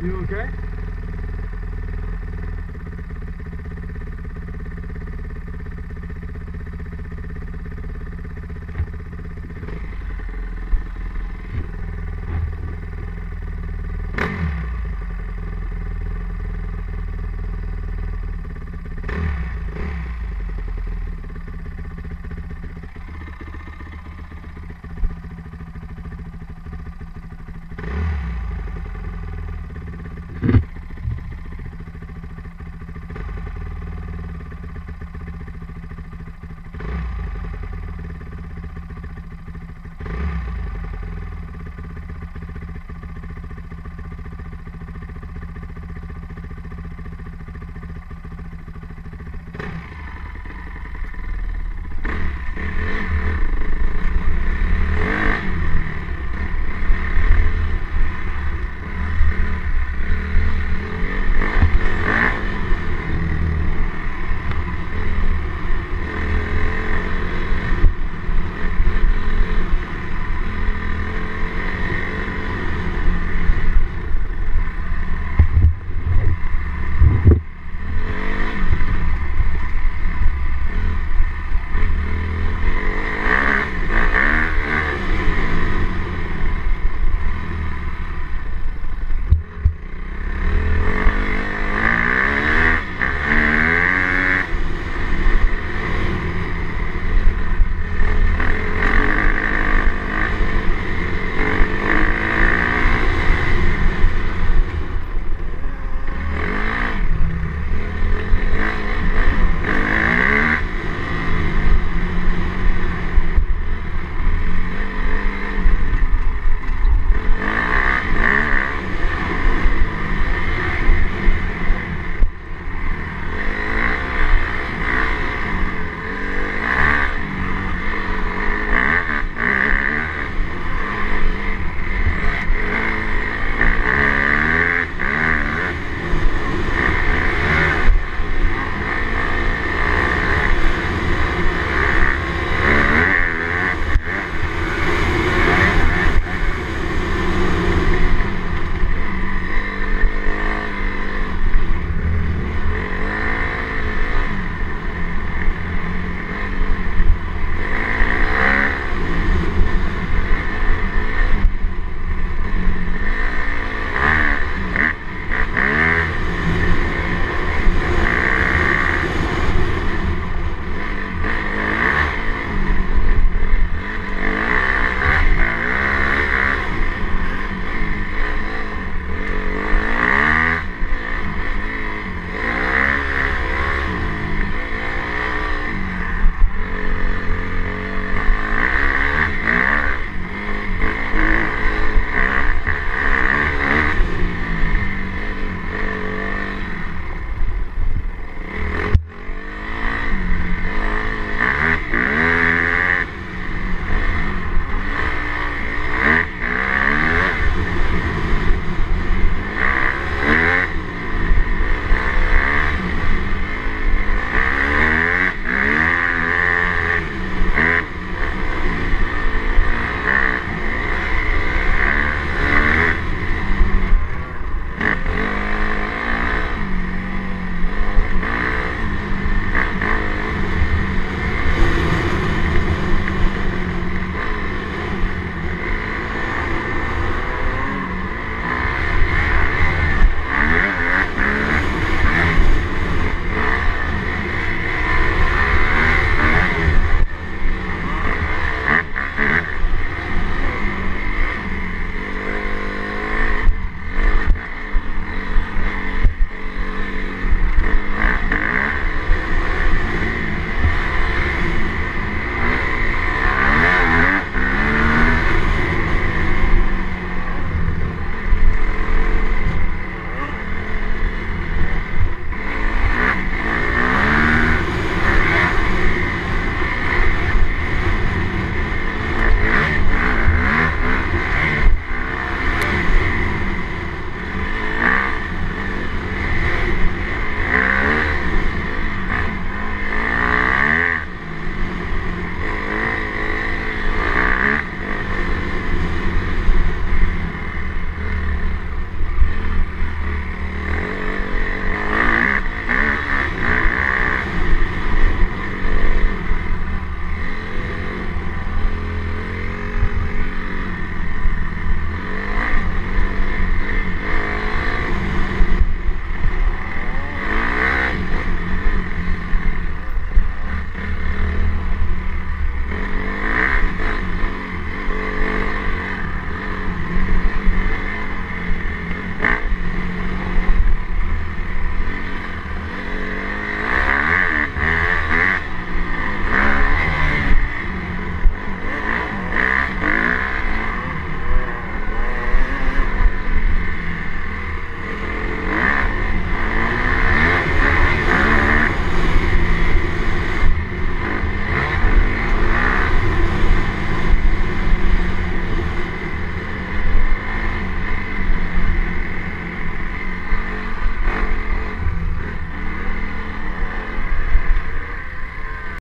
You okay?